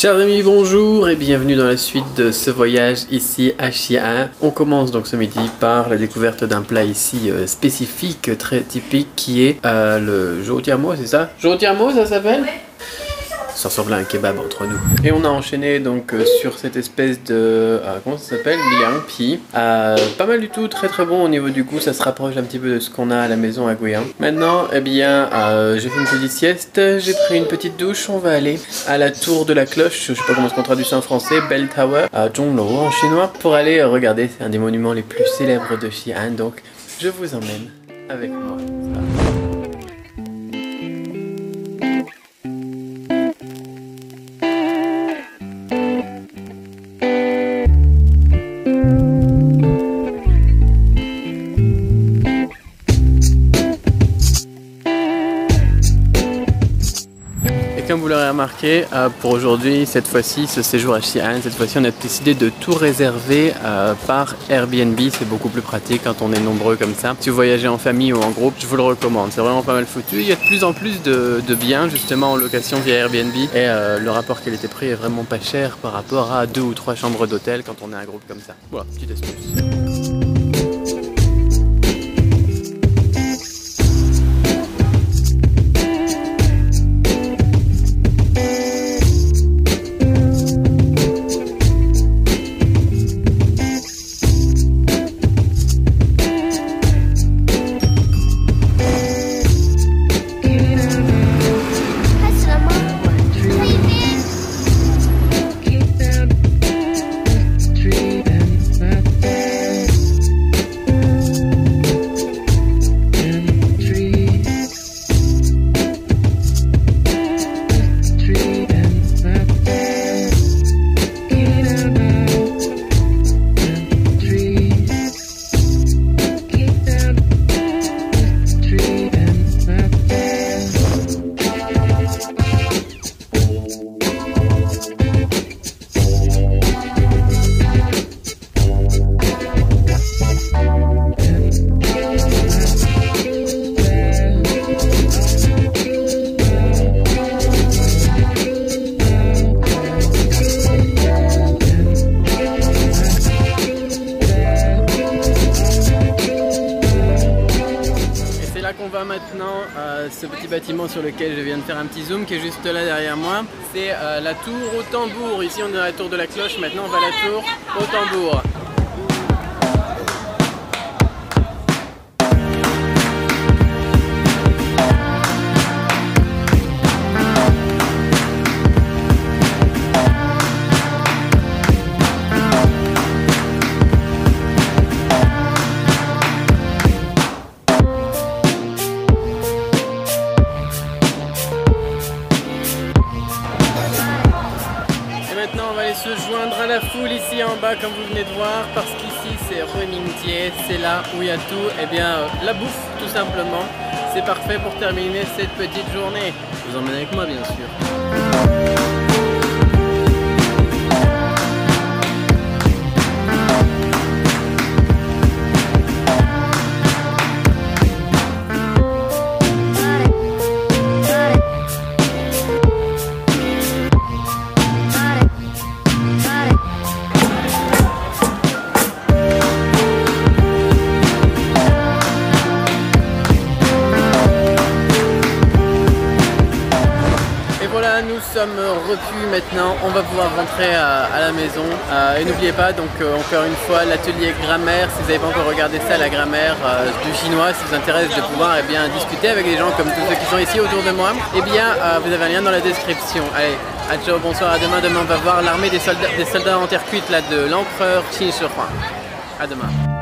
Chers amis, bonjour et bienvenue dans la suite de ce voyage ici à Xi'an. On commence donc ce midi par la découverte d'un plat ici euh, spécifique, très typique, qui est euh, le Jotiamo, c'est ça? Jotiamo, ça s'appelle? Ça ressemble à un kebab entre nous. Et on a enchaîné donc euh, sur cette espèce de... Euh, comment ça s'appelle? Liang Pi. Euh, pas mal du tout, très très bon au niveau du goût, ça se rapproche un petit peu de ce qu'on a à la maison à Guyane. Maintenant, eh bien, j'ai fait une petite sieste, j'ai pris une petite douche, on va aller à la tour de la cloche, je sais pas comment on traduit ça en français, Bell Tower, à Zhonglo en chinois, pour aller regarder, c'est un des monuments les plus célèbres de Xi'an, donc je vous emmène avec moi. L'aurez remarqué, euh, pour aujourd'hui, cette fois-ci, ce séjour à Xi'an, cette fois-ci, on a décidé de tout réserver euh, par Airbnb. C'est beaucoup plus pratique quand on est nombreux comme ça. Si vous voyagez en famille ou en groupe, je vous le recommande. C'est vraiment pas mal foutu. Il y a de plus en plus de, biens justement en location via Airbnb et euh, le rapport qualité-prix est vraiment pas cher par rapport à deux ou trois chambres d'hôtel quand on est un groupe comme ça. Voilà, petite astuce. Maintenant euh, ce petit bâtiment sur lequel je viens de faire un petit zoom qui est juste là derrière moi. C'est euh, la tour au tambour. Ici on est à la tour de la cloche, maintenant on va à la tour au tambour. Ici en bas comme vous venez de voir parce qu'ici c'est Remingtier, c'est là où il y a tout, et eh bien euh, la bouffe tout simplement. C'est parfait pour terminer cette petite journée. vous emmène avec moi bien sûr. Sommes repus maintenant, on va pouvoir rentrer à, la maison. Euh, et n'oubliez pas, donc euh, encore une fois, l'atelier grammaire, si vous n'avez pas encore regardé ça, la grammaire euh, du chinois, si vous intéresse de pouvoir eh bien, discuter avec des gens comme tous ceux qui sont ici autour de moi, eh bien, vous avez un lien dans la description. Allez, à ciao, bonsoir, à demain. Demain, on va voir l'armée des soldats, des soldats en terre cuite là, de l'empereur Qin Shi Huang. À demain.